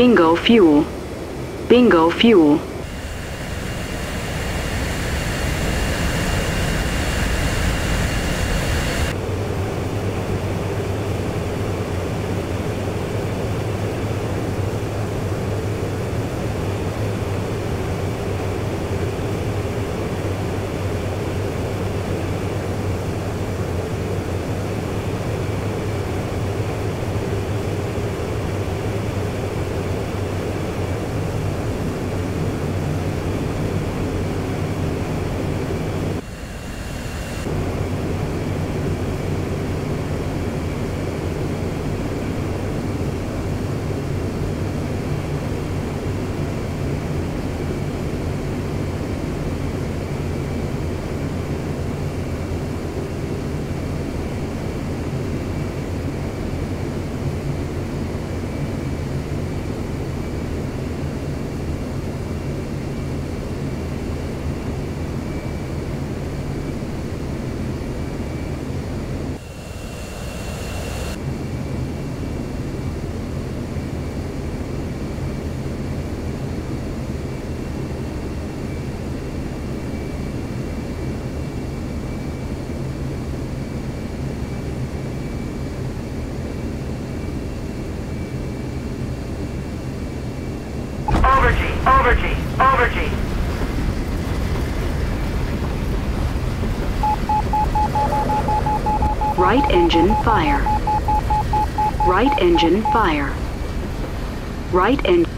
Bingo fuel. Bingo fuel. Over G, over G, over G. Right engine fire. Right engine fire. Right engine.